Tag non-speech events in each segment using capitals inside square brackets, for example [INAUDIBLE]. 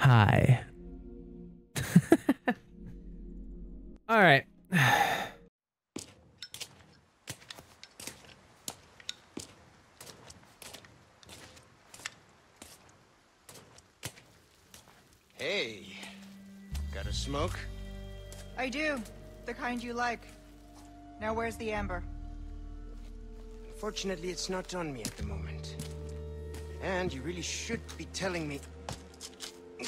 Hi. [LAUGHS] All right. Hey, got a smoke? I do. The kind you like. Now where's the amber? Fortunately, it's not on me at the moment. And you really should be telling me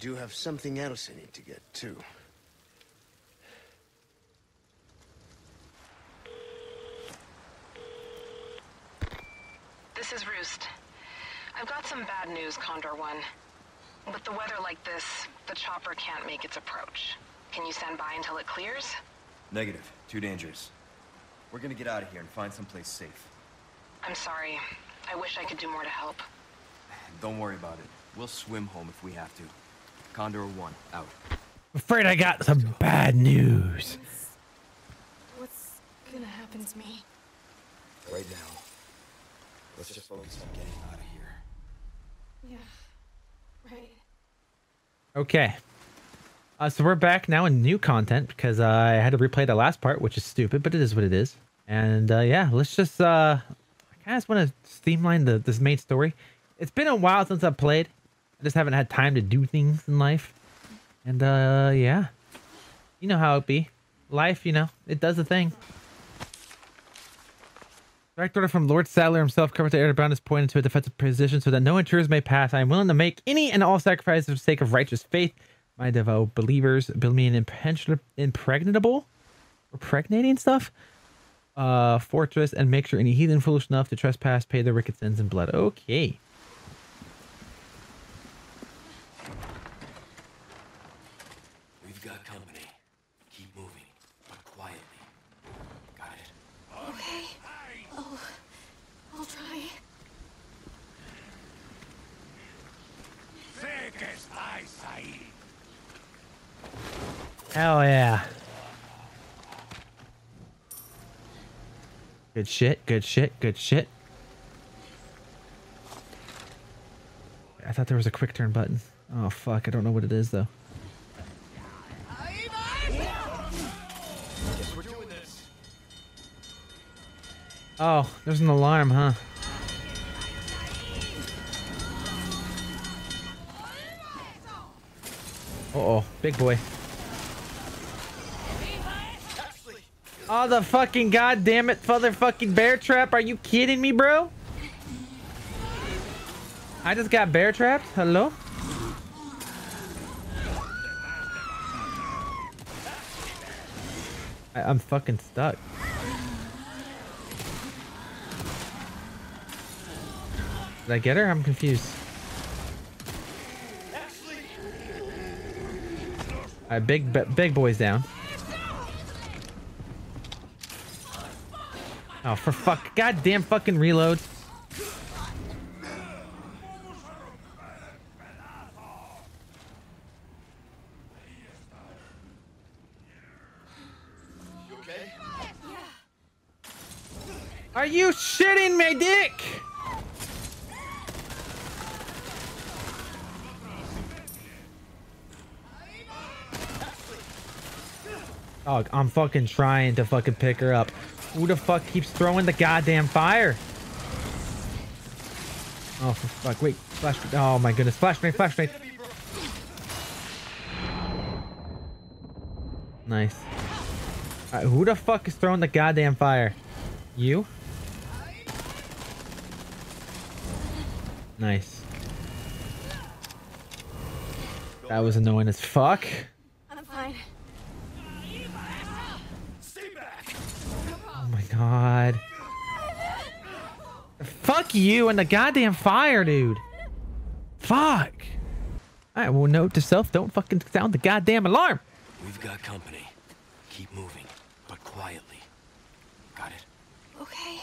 Do have something else I need to get, too. This is Roost. I've got some bad news, Condor One. With the weather like this, the chopper can't make its approach. Can you stand by until it clears? Negative. Too dangerous. We're gonna get out of here and find someplace safe. I'm sorry. I wish I could do more to help. [SIGHS] Don't worry about it. We'll swim home if we have to. Condor 1, out. Afraid I got some bad news. What's gonna happen to me? Right now, let's just focus on getting out of here. Yeah, right. Okay. Uh, so we're back now in new content because uh, I had to replay the last part, which is stupid, but it is what it is. And uh, yeah, let's just. Uh, I kind of just want to streamline the this main story. It's been a while since I've played. I just haven't had time to do things in life. And uh, yeah, you know how it be. Life, you know, it does a thing. Direct order from Lord Saddler himself, covered to air Brown is pointed to a defensive position so that no intruders may pass. I am willing to make any and all sacrifices for the sake of righteous faith. My devout believers build me an impregnable, impregnable, impregnating stuff, uh, fortress, and make sure any heathen foolish enough to trespass pay their wicked sins in blood. Okay. We've got company. Keep moving, but quietly. Got it? Okay. I'll, I'll try. Hell yeah. Good shit, good shit, good shit. I thought there was a quick turn button. Oh fuck, I don't know what it is though. Oh, there's an alarm, huh? Uh oh, big boy. Oh, the fucking goddamn it, motherfucking bear trap. Are you kidding me, bro? I just got bear trapped. Hello? I I'm fucking stuck. Did I get her? I'm confused. Alright, big big boy's down. Oh, for fuck, goddamn fucking reload. Are you shitting me, dick? Dog, I'm fucking trying to fucking pick her up. Who the fuck keeps throwing the goddamn fire? Oh, for fuck. Wait. Flash. Oh my goodness. Flashbang, flashbang. Nice. Alright, who the fuck is throwing the goddamn fire? You? Nice. That was annoying as fuck. I'm fine. Oh my god. Fuck you and the goddamn fire, dude. Fuck. Alright, well, note to self, don't fucking sound the goddamn alarm. We've got company. Keep moving, but quietly. Got it? Okay.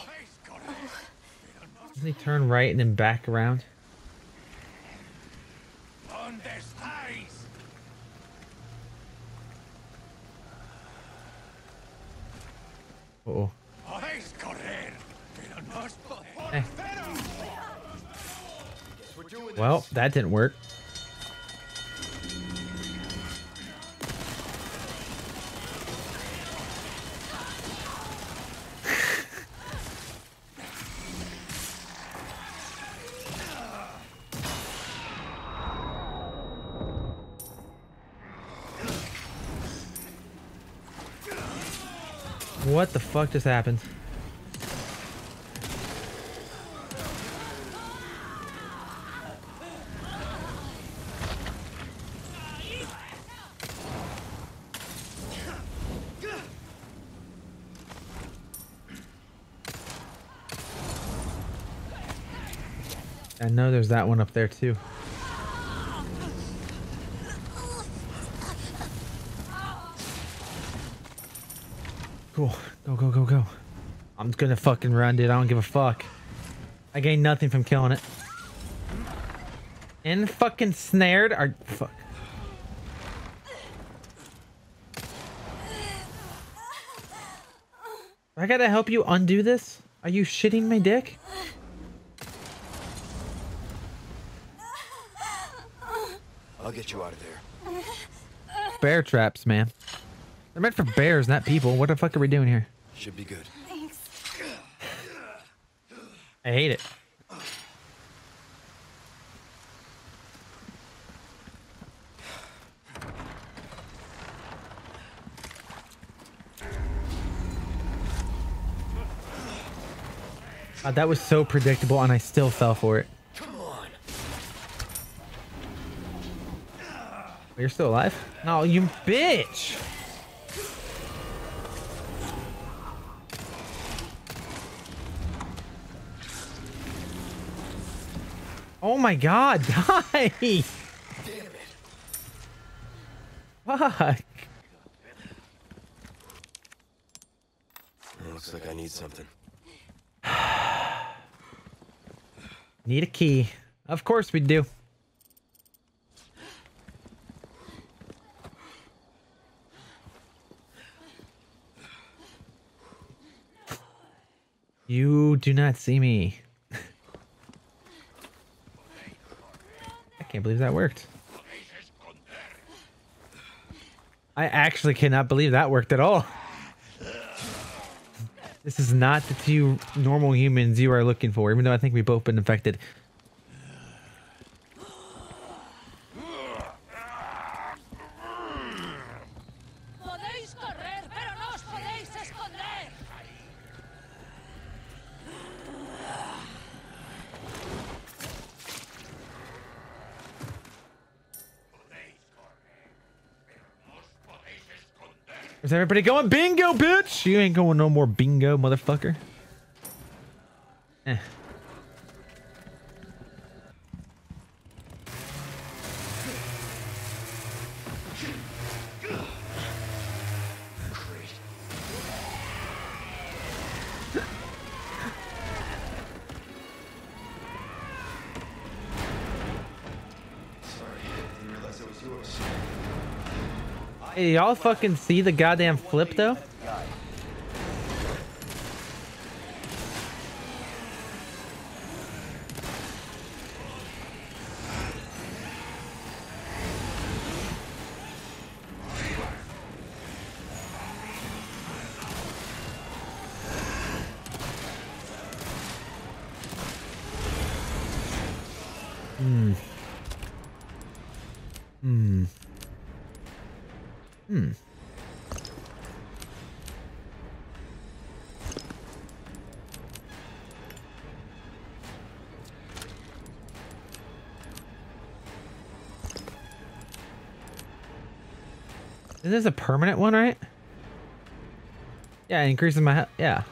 Doesn't he turn right and then back around? Uh oh. Well, that didn't work. [LAUGHS] What the fuck just happened? I know there's that one up there too. Cool. Go, go, go, go. I'm gonna fucking run, dude. I don't give a fuck. I gain nothing from killing it. And fucking snared are fuck. I gotta help you undo this? Are you shitting my dick? I'll get you out of there. Bear traps, man. They're meant for bears, not people. What the fuck are we doing here? Should be good. Thanks. I hate it. God, that was so predictable, and I still fell for it. Come on. You're still alive? No, you bitch! Oh my god, [LAUGHS] die! Damn it. Fuck. Looks like I need something. [SIGHS] Need a key. Of course we do. You do not see me. I can't believe that worked. I actually cannot believe that worked at all. This is not the two normal humans you are looking for, even though I think we've both been infected. Is everybody going bingo, bitch? You ain't going no more bingo, motherfucker. Eh. Y'all fucking see the goddamn flip though? Hmm. This is a permanent one, right? Yeah, increasing my he- yeah.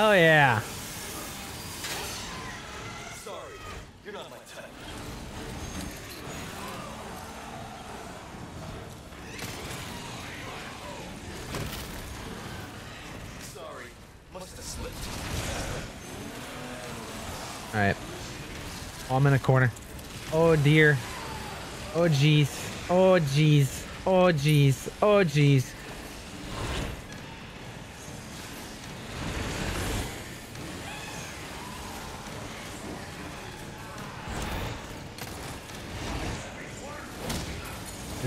Oh yeah. Sorry, you're not my type. Sorry, must have slipped. All right. Oh, I'm in a corner. Oh dear. Oh jeez. Oh jeez. Oh jeez. Oh jeez.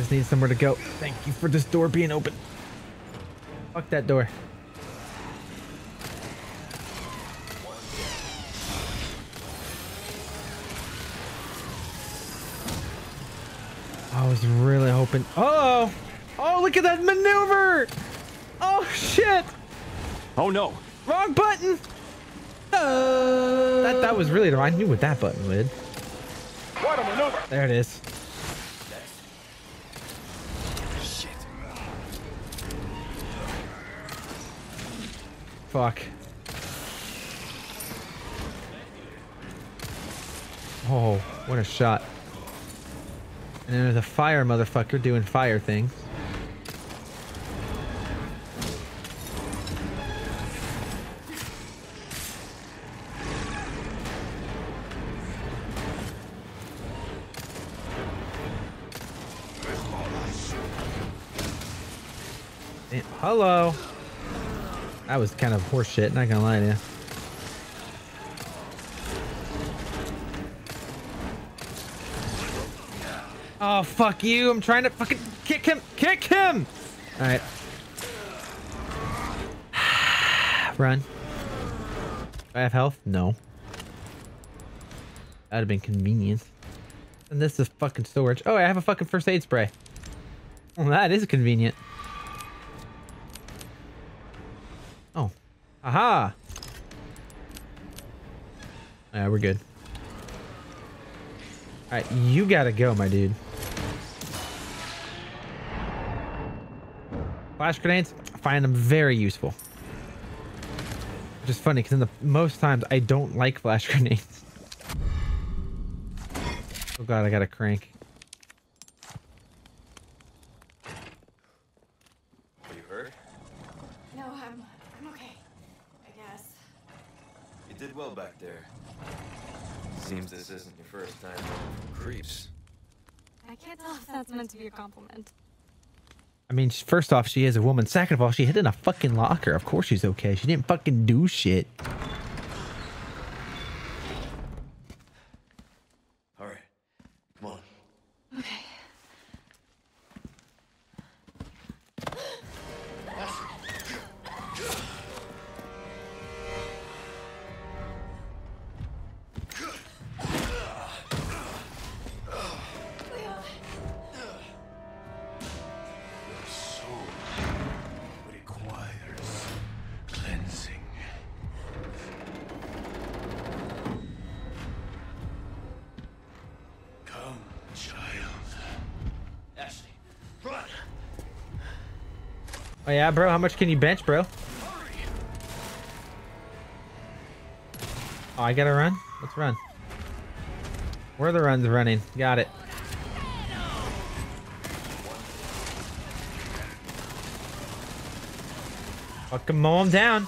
Just need somewhere to go. Thank you for this door being open. Fuck that door. I was really hoping. Oh, oh, look at that maneuver! Oh shit! Oh no! Wrong button. Uh, that that was really the I knew what that button would. What a maneuver! There it is. Fuck. Oh, what a shot. And then there's a fire motherfucker doing fire things. That was kind of horseshit, not gonna lie to you. Oh, fuck you. I'm trying to fucking kick him. Kick him! Alright. [SIGHS] Run. Do I have health? No. That'd have been convenient. And this is fucking storage. Oh, I have a fucking first aid spray. Well, [LAUGHS] that is convenient. Oh. Aha! Yeah, we're good. Alright, you gotta go, my dude. Flash grenades, I find them very useful. Which is funny, because in the most times, I don't like flash [LAUGHS] grenades. Oh god, I got a crank. Are you hurt? No, I'm I'm okay. I guess. You did well back there. Seems this isn't your first time running from creeps. I can't tell if that's meant to be a compliment. I mean, first off, she is a woman. Second of all, she hid in a fucking locker. Of course she's okay. She didn't fucking do shit. Oh yeah, bro. How much can you bench, bro? Oh, I gotta run? Let's run. Where the runs running? Got it. Fucking mow him down.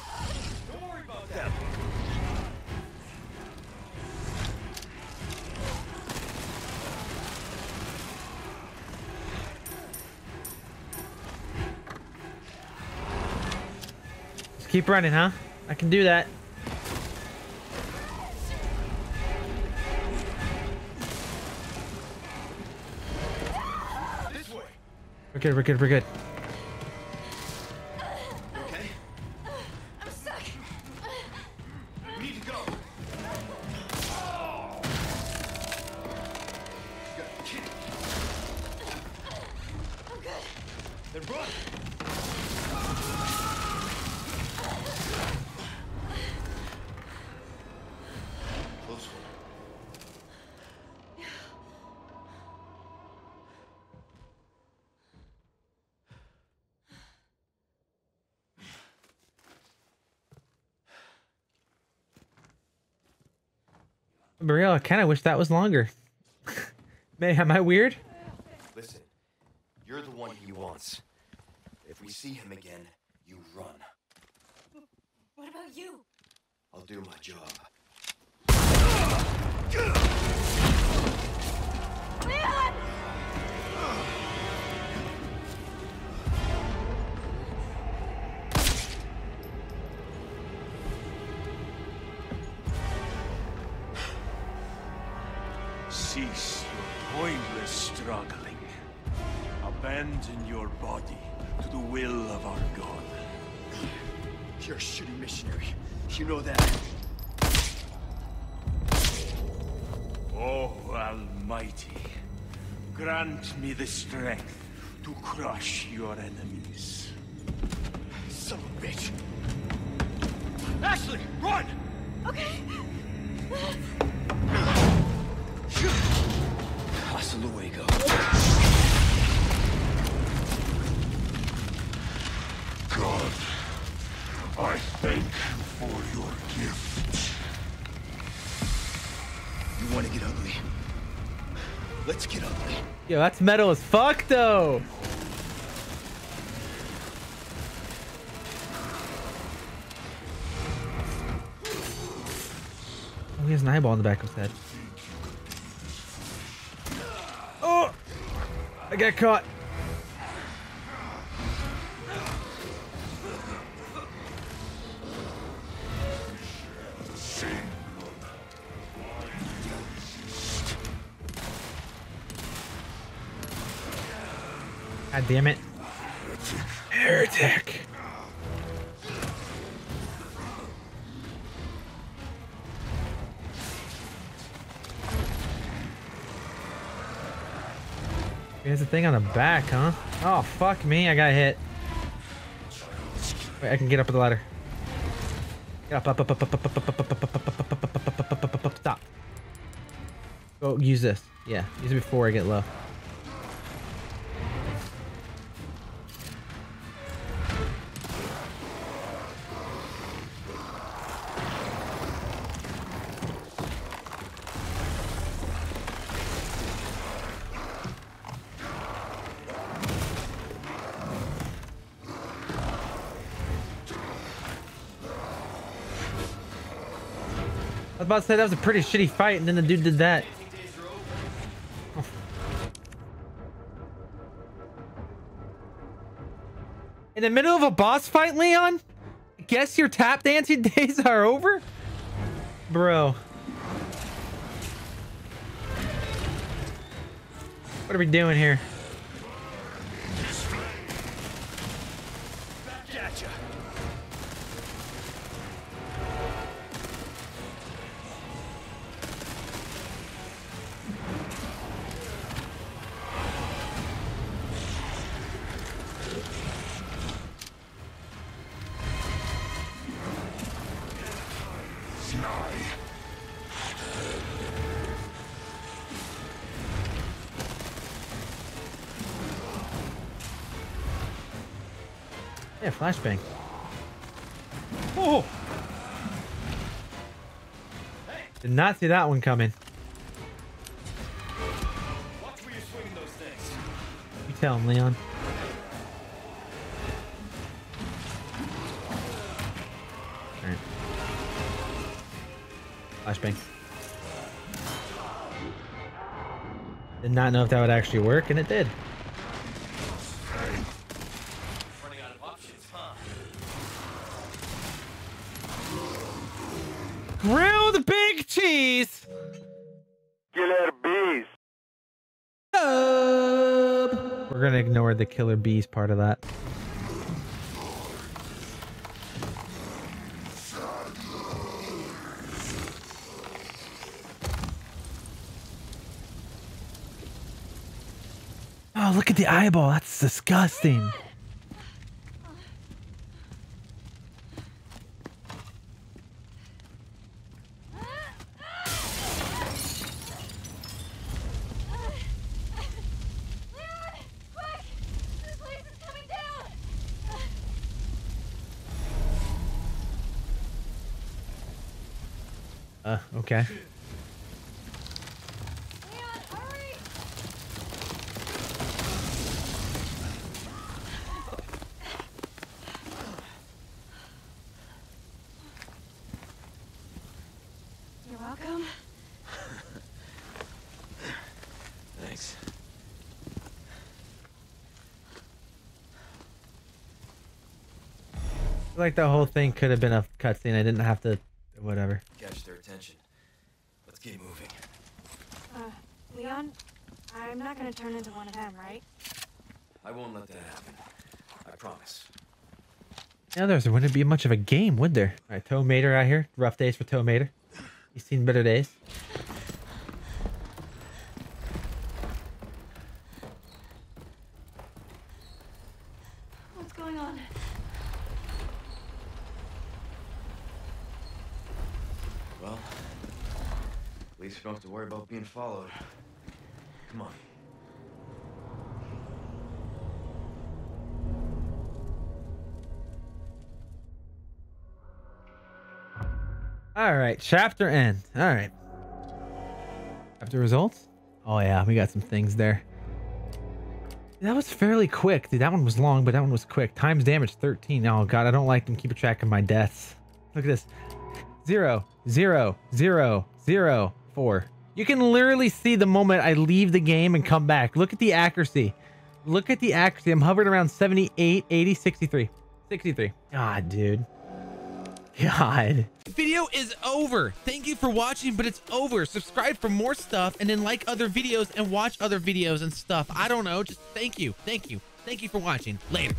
Keep running, huh? I can do that. This way! We're good, we're good, we're good. But real, I kind of wish that was longer. [LAUGHS] May, am I weird? Listen, you're the one he wants. If we see him again, you run. What about you? I'll do my job. Cease your pointless struggling. Abandon your body to the will of our God. You're a shitty missionary. You know that. Oh, Almighty, grant me the strength to crush your enemies. Son of a bitch. Ashley, run! Okay. Hasta luego. God, I thank you for your gift. You want to get ugly? Let's get ugly. Yo, that's metal as fuck though. Oh, he has an eyeball in the back of his head. I got caught. God damn it. Heretic. Here's the thing on the back, huh? Oh, fuck me. I got hit. Wait, I can get up the ladder. Get stop. Go use this. Yeah, use it before I get low. Was about to say that was a pretty shitty fight, and then the dude did that. In the middle of a boss fight, Leon? Guess your tap dancing [LAUGHS] days are over? Bro. What are we doing here? Yeah, flashbang. Oh! Did not see that one coming. Watch where you're swinging those things. You tell him, Leon. Alright. Flashbang. Did not know if that would actually work, and it did. Running out of options, huh? Grilled big cheese! Killer bees. We're gonna ignore the killer bees part of that. Oh, look at the eyeball. That's disgusting. Uh, okay. [LAUGHS] like the whole thing could have been a cutscene. I didn't have to, whatever. Uh, Leon, I'm not gonna turn into one of them, right? I won't let that happen. I promise. Yeah, there wouldn't be much of a game, would there? All right, Tow Mater out here. Rough days for Tow Mater. He's seen better days. What's going on? Well, at least we don't have to worry about being followed. Come on. All right, chapter end. All right. After results? Oh yeah, we got some things there. That was fairly quick. Dude, that one was long, but that one was quick. Times damage 13. Oh god, I don't like them keeping track of my deaths. Look at this. Zero, zero, zero, zero, four. You can literally see the moment I leave the game and come back. Look at the accuracy. Look at the accuracy. I'm hovering around 78, 80, 63. 63. God, dude. God. Video is over. Thank you for watching, but it's over. Subscribe for more stuff and then like other videos and watch other videos and stuff. I don't know. Just thank you. Thank you. Thank you for watching. Later.